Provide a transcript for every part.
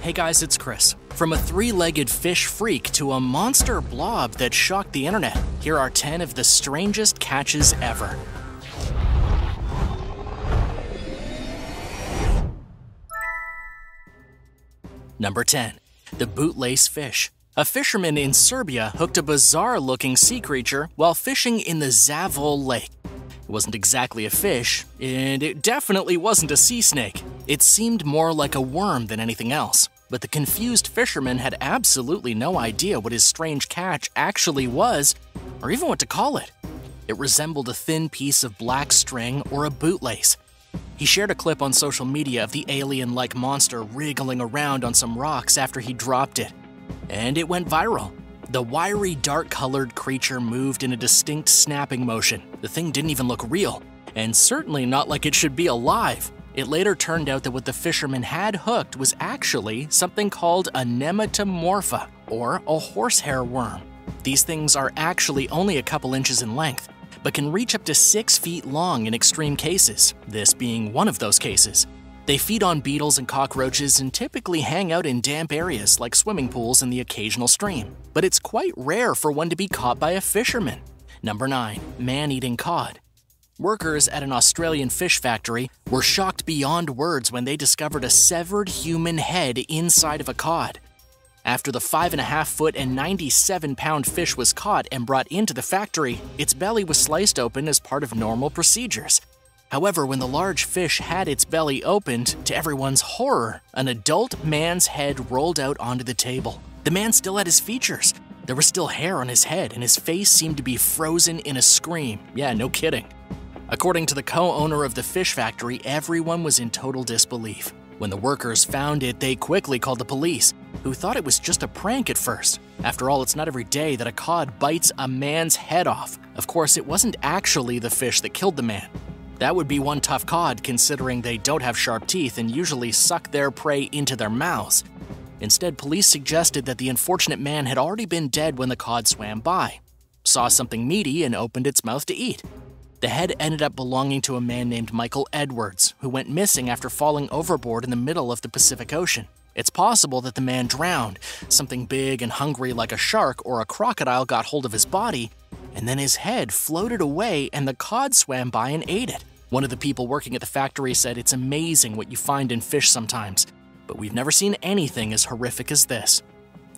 Hey guys, it's Chris. From a three legged fish freak to a monster blob that shocked the internet, here are 10 of the strangest catches ever. Number 10. The bootlace fish. A fisherman in Serbia hooked a bizarre looking sea creature while fishing in the Zavoj Lake. It wasn't exactly a fish, and it definitely wasn't a sea snake. It seemed more like a worm than anything else, but the confused fisherman had absolutely no idea what his strange catch actually was, or even what to call it. It resembled a thin piece of black string or a bootlace. He shared a clip on social media of the alien like monster wriggling around on some rocks after he dropped it, and it went viral. The wiry, dark colored creature moved in a distinct snapping motion. The thing didn't even look real, and certainly not like it should be alive. It later turned out that what the fisherman had hooked was actually something called a nematomorpha, or a horsehair worm. These things are actually only a couple inches in length, but can reach up to six feet long in extreme cases, this being one of those cases. They feed on beetles and cockroaches and typically hang out in damp areas like swimming pools and the occasional stream. But it's quite rare for one to be caught by a fisherman. Number 9. Man eating cod. Workers at an Australian fish factory were shocked beyond words when they discovered a severed human head inside of a cod. After the 5.5 foot and 97 pound fish was caught and brought into the factory, its belly was sliced open as part of normal procedures. However, when the large fish had its belly opened, to everyone's horror, an adult man's head rolled out onto the table. The man still had his features. There was still hair on his head, and his face seemed to be frozen in a scream. Yeah, no kidding. According to the co owner of the fish factory, everyone was in total disbelief. When the workers found it, they quickly called the police, who thought it was just a prank at first. After all, it's not every day that a cod bites a man's head off. Of course, it wasn't actually the fish that killed the man. That would be one tough cod considering they don't have sharp teeth and usually suck their prey into their mouths. Instead, police suggested that the unfortunate man had already been dead when the cod swam by, saw something meaty, and opened its mouth to eat. The head ended up belonging to a man named Michael Edwards, who went missing after falling overboard in the middle of the Pacific Ocean. It's possible that the man drowned, something big and hungry like a shark or a crocodile got hold of his body, and then his head floated away and the cod swam by and ate it. One of the people working at the factory said it's amazing what you find in fish sometimes, but we've never seen anything as horrific as this.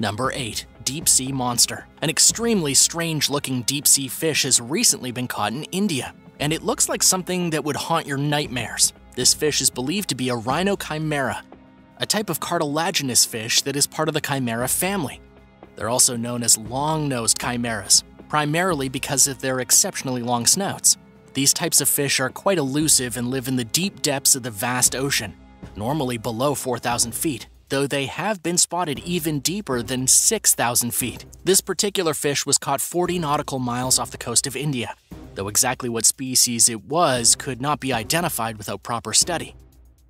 Number 8. Deep Sea Monster. An extremely strange looking deep sea fish has recently been caught in India, and it looks like something that would haunt your nightmares. This fish is believed to be a rhino rhinochimaera, a type of cartilaginous fish that is part of the chimera family. They're also known as long nosed chimeras, primarily because of their exceptionally long snouts. These types of fish are quite elusive and live in the deep depths of the vast ocean, normally below 4,000 feet, though they have been spotted even deeper than 6,000 feet. This particular fish was caught 40 nautical miles off the coast of India, though exactly what species it was could not be identified without proper study.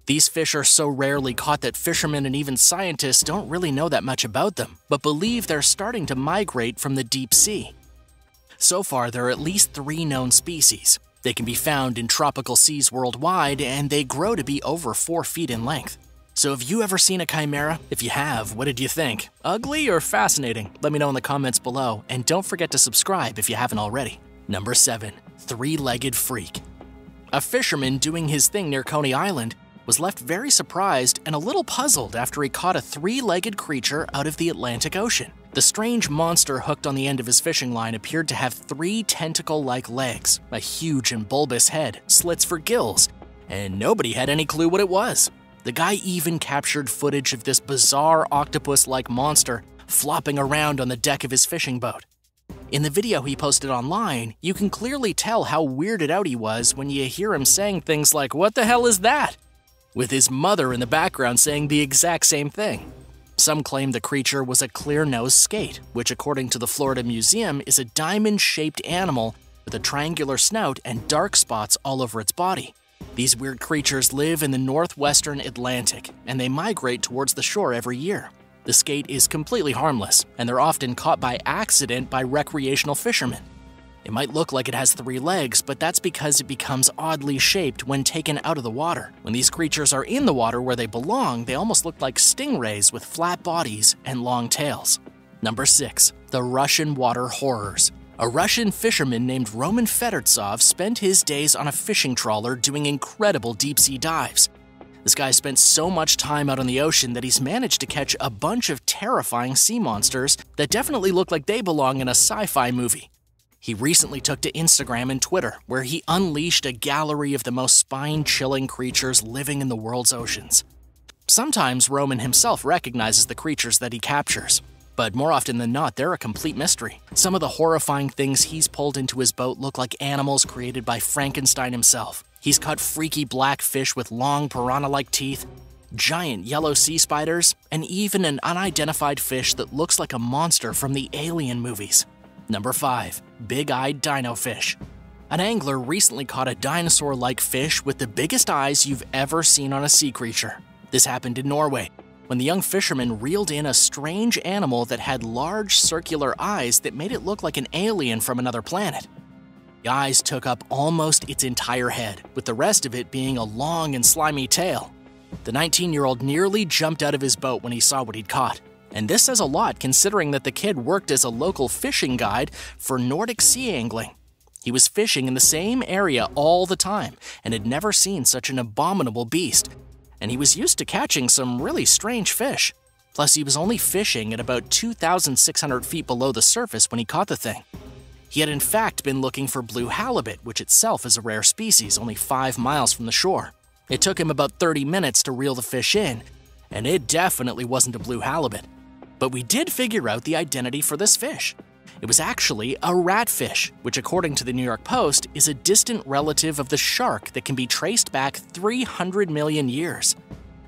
These fish are so rarely caught that fishermen and even scientists don't really know that much about them, but believe they're starting to migrate from the deep sea. So far, there are at least three known species, they can be found in tropical seas worldwide, and they grow to be over 4 feet in length. So, have you ever seen a chimera? If you have, what did you think? Ugly or fascinating? Let me know in the comments below, and don't forget to subscribe if you haven't already. Number 7. Three Legged Freak. A fisherman doing his thing near Coney Island was left very surprised and a little puzzled after he caught a three legged creature out of the Atlantic Ocean. The strange monster hooked on the end of his fishing line appeared to have three tentacle like legs, a huge and bulbous head, slits for gills, and nobody had any clue what it was. The guy even captured footage of this bizarre octopus like monster flopping around on the deck of his fishing boat. In the video he posted online, you can clearly tell how weirded out he was when you hear him saying things like, What the hell is that? with his mother in the background saying the exact same thing. Some claim the creature was a clear nosed skate, which, according to the Florida Museum, is a diamond shaped animal with a triangular snout and dark spots all over its body. These weird creatures live in the northwestern Atlantic, and they migrate towards the shore every year. The skate is completely harmless, and they're often caught by accident by recreational fishermen. It might look like it has three legs, but that's because it becomes oddly shaped when taken out of the water. When these creatures are in the water where they belong, they almost look like stingrays with flat bodies and long tails. Number 6. The Russian Water Horrors. A Russian fisherman named Roman Fedortsov spent his days on a fishing trawler doing incredible deep sea dives. This guy spent so much time out on the ocean that he's managed to catch a bunch of terrifying sea monsters that definitely look like they belong in a sci fi movie. He recently took to Instagram and Twitter, where he unleashed a gallery of the most spine chilling creatures living in the world's oceans. Sometimes Roman himself recognizes the creatures that he captures, but more often than not, they're a complete mystery. Some of the horrifying things he's pulled into his boat look like animals created by Frankenstein himself. He's caught freaky black fish with long piranha like teeth, giant yellow sea spiders, and even an unidentified fish that looks like a monster from the Alien movies. Number 5. Big eyed dino fish. An angler recently caught a dinosaur like fish with the biggest eyes you've ever seen on a sea creature. This happened in Norway, when the young fisherman reeled in a strange animal that had large circular eyes that made it look like an alien from another planet. The eyes took up almost its entire head, with the rest of it being a long and slimy tail. The 19 year old nearly jumped out of his boat when he saw what he'd caught. And this says a lot considering that the kid worked as a local fishing guide for Nordic sea angling. He was fishing in the same area all the time and had never seen such an abominable beast. And he was used to catching some really strange fish. Plus, he was only fishing at about 2,600 feet below the surface when he caught the thing. He had in fact been looking for blue halibut, which itself is a rare species only 5 miles from the shore. It took him about 30 minutes to reel the fish in, and it definitely wasn't a blue halibut. But we did figure out the identity for this fish. It was actually a ratfish, which, according to the New York Post, is a distant relative of the shark that can be traced back 300 million years.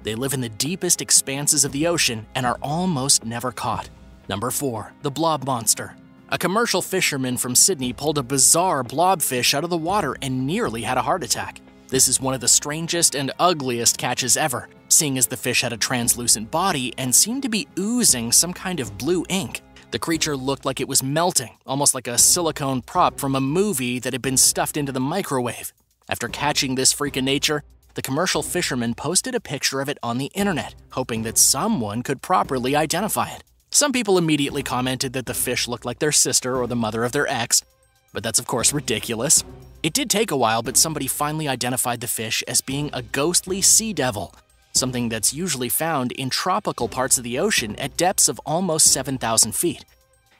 They live in the deepest expanses of the ocean and are almost never caught. Number 4. The Blob Monster. A commercial fisherman from Sydney pulled a bizarre blobfish out of the water and nearly had a heart attack. This is one of the strangest and ugliest catches ever, seeing as the fish had a translucent body and seemed to be oozing some kind of blue ink. The creature looked like it was melting, almost like a silicone prop from a movie that had been stuffed into the microwave. After catching this freak of nature, the commercial fisherman posted a picture of it on the internet, hoping that someone could properly identify it. Some people immediately commented that the fish looked like their sister or the mother of their ex, but that's of course ridiculous. It did take a while, but somebody finally identified the fish as being a ghostly sea devil, something that's usually found in tropical parts of the ocean at depths of almost 7,000 feet.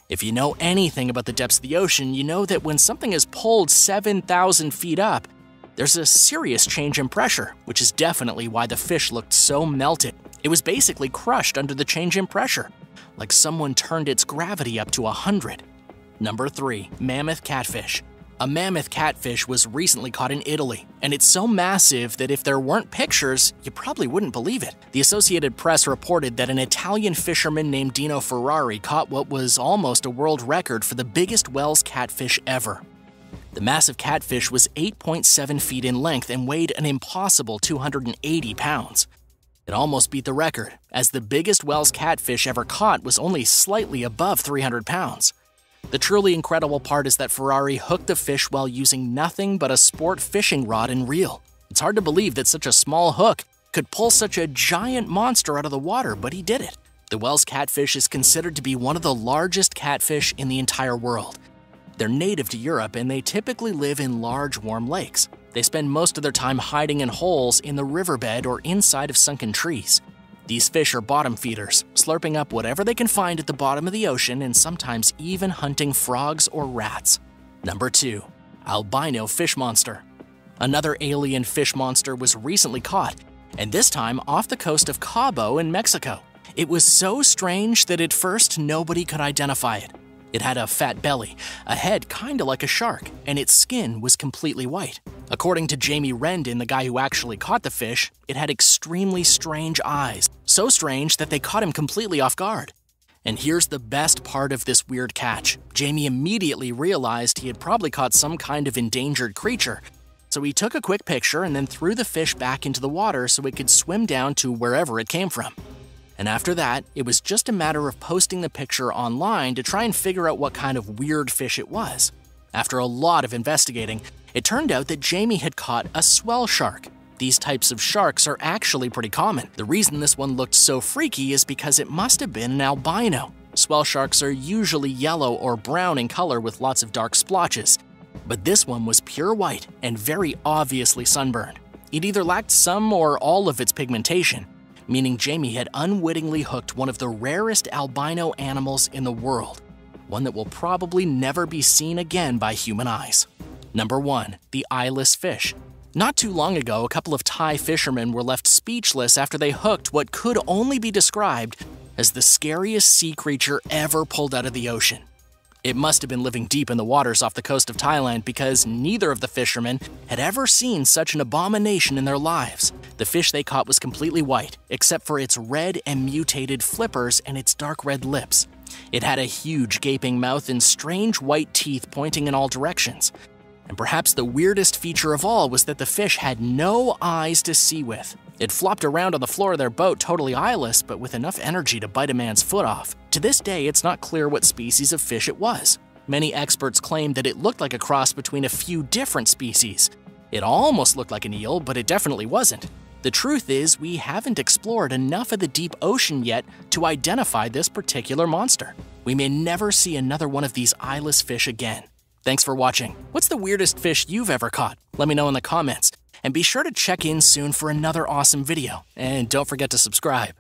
If you know anything about the depths of the ocean, you know that when something is pulled 7,000 feet up, there's a serious change in pressure, which is definitely why the fish looked so melted. It was basically crushed under the change in pressure, like someone turned its gravity up to 100. Number 3. Mammoth Catfish a mammoth catfish was recently caught in Italy, and it's so massive that if there weren't pictures, you probably wouldn't believe it. The Associated Press reported that an Italian fisherman named Dino Ferrari caught what was almost a world record for the biggest Wells catfish ever. The massive catfish was 8.7 feet in length and weighed an impossible 280 pounds. It almost beat the record, as the biggest Wells catfish ever caught was only slightly above 300 pounds. The truly incredible part is that Ferrari hooked the fish while using nothing but a sport fishing rod and reel. It's hard to believe that such a small hook could pull such a giant monster out of the water, but he did it. The Wells catfish is considered to be one of the largest catfish in the entire world. They're native to Europe and they typically live in large, warm lakes. They spend most of their time hiding in holes in the riverbed or inside of sunken trees. These fish are bottom feeders, slurping up whatever they can find at the bottom of the ocean and sometimes even hunting frogs or rats. Number 2. Albino Fish Monster. Another alien fish monster was recently caught, and this time off the coast of Cabo in Mexico. It was so strange that at first nobody could identify it. It had a fat belly, a head kinda like a shark, and its skin was completely white. According to Jamie Rendon, the guy who actually caught the fish, it had extremely strange eyes, so strange that they caught him completely off guard. And here's the best part of this weird catch Jamie immediately realized he had probably caught some kind of endangered creature. So he took a quick picture and then threw the fish back into the water so it could swim down to wherever it came from. And after that, it was just a matter of posting the picture online to try and figure out what kind of weird fish it was. After a lot of investigating, it turned out that Jamie had caught a swell shark. These types of sharks are actually pretty common. The reason this one looked so freaky is because it must have been an albino. Swell sharks are usually yellow or brown in color with lots of dark splotches, but this one was pure white and very obviously sunburned. It either lacked some or all of its pigmentation, meaning Jamie had unwittingly hooked one of the rarest albino animals in the world, one that will probably never be seen again by human eyes. Number 1. The Eyeless Fish. Not too long ago, a couple of Thai fishermen were left speechless after they hooked what could only be described as the scariest sea creature ever pulled out of the ocean. It must have been living deep in the waters off the coast of Thailand because neither of the fishermen had ever seen such an abomination in their lives. The fish they caught was completely white, except for its red and mutated flippers and its dark red lips. It had a huge gaping mouth and strange white teeth pointing in all directions. And perhaps the weirdest feature of all was that the fish had no eyes to see with. It flopped around on the floor of their boat totally eyeless, but with enough energy to bite a man's foot off. To this day, it's not clear what species of fish it was. Many experts claim that it looked like a cross between a few different species. It almost looked like an eel, but it definitely wasn't. The truth is, we haven't explored enough of the deep ocean yet to identify this particular monster. We may never see another one of these eyeless fish again. Thanks for watching. What's the weirdest fish you've ever caught? Let me know in the comments. And be sure to check in soon for another awesome video. And don't forget to subscribe.